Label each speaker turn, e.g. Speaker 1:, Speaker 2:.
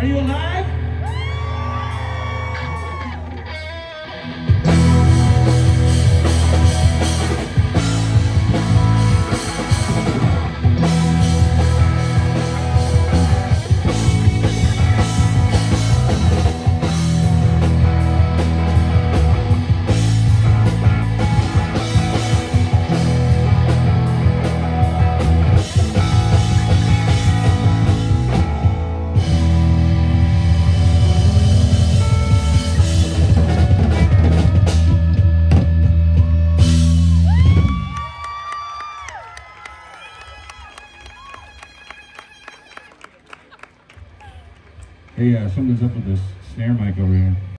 Speaker 1: Are you alive? Hey, uh, something's up with this snare mic over here.